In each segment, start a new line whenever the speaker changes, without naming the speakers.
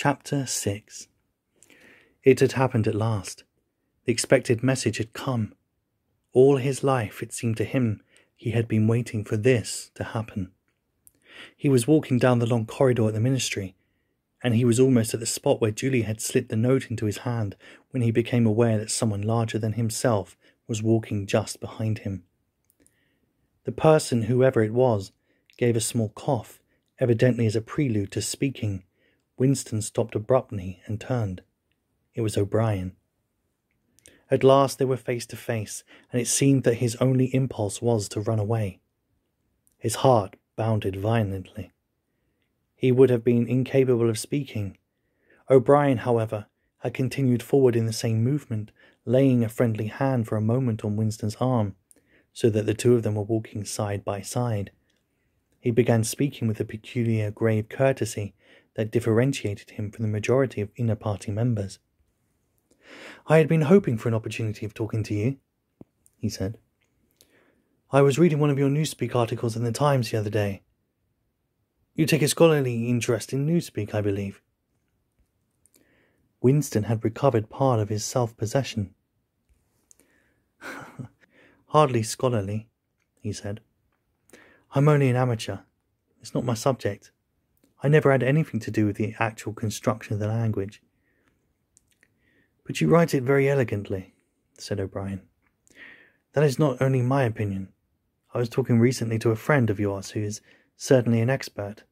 Chapter 6 It had happened at last. The expected message had come. All his life, it seemed to him, he had been waiting for this to happen. He was walking down the long corridor at the ministry, and he was almost at the spot where Julia had slipped the note into his hand when he became aware that someone larger than himself was walking just behind him. The person, whoever it was, gave a small cough, evidently as a prelude to speaking. Winston stopped abruptly and turned. It was O'Brien. At last they were face to face, and it seemed that his only impulse was to run away. His heart bounded violently. He would have been incapable of speaking. O'Brien, however, had continued forward in the same movement, laying a friendly hand for a moment on Winston's arm, so that the two of them were walking side by side. He began speaking with a peculiar grave courtesy that differentiated him from the majority of inner party members. I had been hoping for an opportunity of talking to you, he said. I was reading one of your Newspeak articles in the Times the other day. You take a scholarly interest in Newspeak, I believe. Winston had recovered part of his self possession. Hardly scholarly, he said. I'm only an amateur. It's not my subject. I never had anything to do with the actual construction of the language. But you write it very elegantly, said O'Brien. That is not only my opinion. I was talking recently to a friend of yours who is certainly an expert.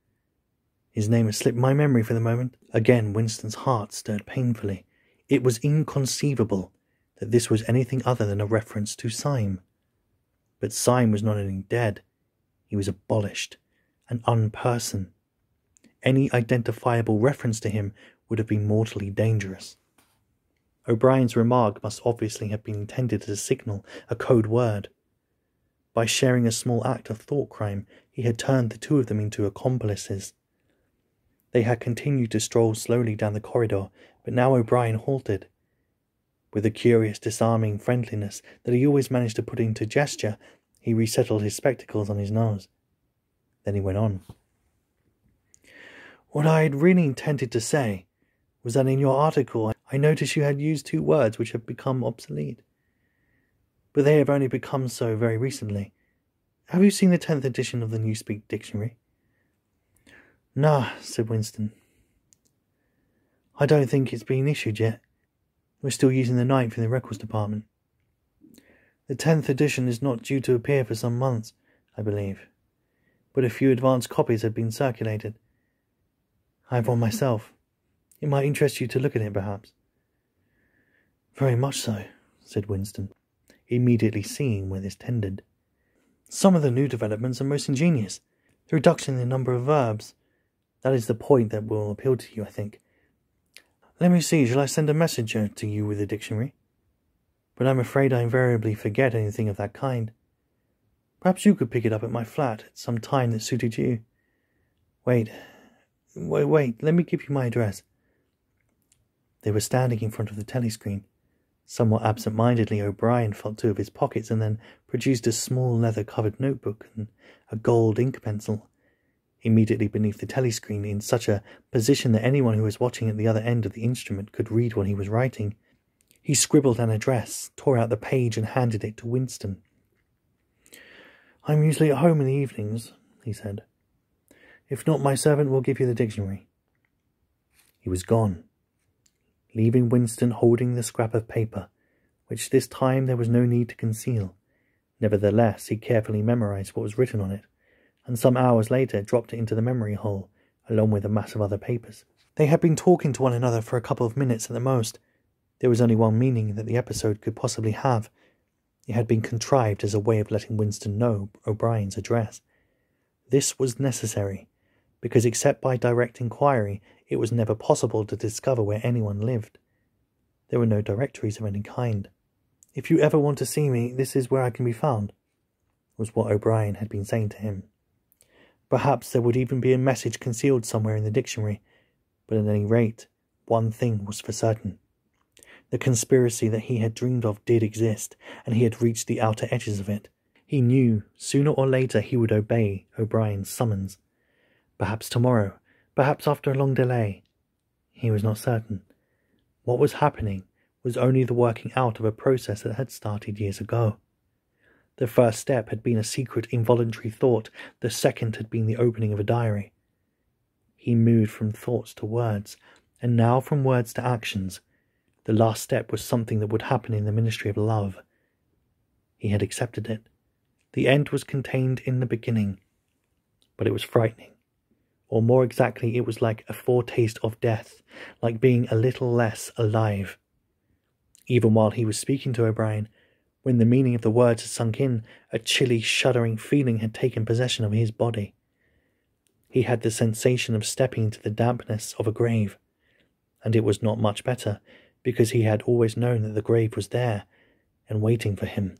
His name has slipped my memory for the moment. Again, Winston's heart stirred painfully. It was inconceivable that this was anything other than a reference to Syme. But Syme was not only dead, he was abolished, an unperson. Any identifiable reference to him would have been mortally dangerous. O'Brien's remark must obviously have been intended as a signal, a code word. By sharing a small act of thought crime, he had turned the two of them into accomplices. They had continued to stroll slowly down the corridor, but now O'Brien halted. With a curious, disarming friendliness that he always managed to put into gesture, he resettled his spectacles on his nose. Then he went on. What I had really intended to say was that in your article I noticed you had used two words which have become obsolete. But they have only become so very recently. Have you seen the tenth edition of the Newspeak Dictionary? Nah, said Winston. I don't think it's been issued yet. We're still using the ninth in the records department. The tenth edition is not due to appear for some months, I believe, but a few advance copies have been circulated. I have one myself. It might interest you to look at it, perhaps. Very much so, said Winston, immediately seeing where this tended. Some of the new developments are most ingenious. The reduction in the number of verbs. That is the point that will appeal to you, I think. Let me see, shall I send a messenger to you with the dictionary? But I'm afraid I invariably forget anything of that kind. Perhaps you could pick it up at my flat at some time that suited you. Wait, wait, wait, let me give you my address. They were standing in front of the telescreen. Somewhat absent mindedly, O'Brien felt two of his pockets and then produced a small leather covered notebook and a gold ink pencil. Immediately beneath the telescreen, in such a position that anyone who was watching at the other end of the instrument could read what he was writing, he scribbled an address, tore out the page, and handed it to Winston. I'm usually at home in the evenings, he said. If not, my servant will give you the dictionary. He was gone leaving Winston holding the scrap of paper, which this time there was no need to conceal. Nevertheless, he carefully memorized what was written on it, and some hours later dropped it into the memory hole, along with a mass of other papers. They had been talking to one another for a couple of minutes at the most. There was only one meaning that the episode could possibly have. It had been contrived as a way of letting Winston know O'Brien's address. This was necessary, because except by direct inquiry, it was never possible to discover where anyone lived. There were no directories of any kind. If you ever want to see me, this is where I can be found, was what O'Brien had been saying to him. Perhaps there would even be a message concealed somewhere in the dictionary, but at any rate, one thing was for certain. The conspiracy that he had dreamed of did exist, and he had reached the outer edges of it. He knew sooner or later he would obey O'Brien's summons. Perhaps tomorrow, perhaps after a long delay. He was not certain. What was happening was only the working out of a process that had started years ago. The first step had been a secret involuntary thought, the second had been the opening of a diary. He moved from thoughts to words, and now from words to actions. The last step was something that would happen in the ministry of love. He had accepted it. The end was contained in the beginning, but it was frightening. Or more exactly, it was like a foretaste of death, like being a little less alive. Even while he was speaking to O'Brien, when the meaning of the words had sunk in, a chilly, shuddering feeling had taken possession of his body. He had the sensation of stepping into the dampness of a grave, and it was not much better, because he had always known that the grave was there and waiting for him.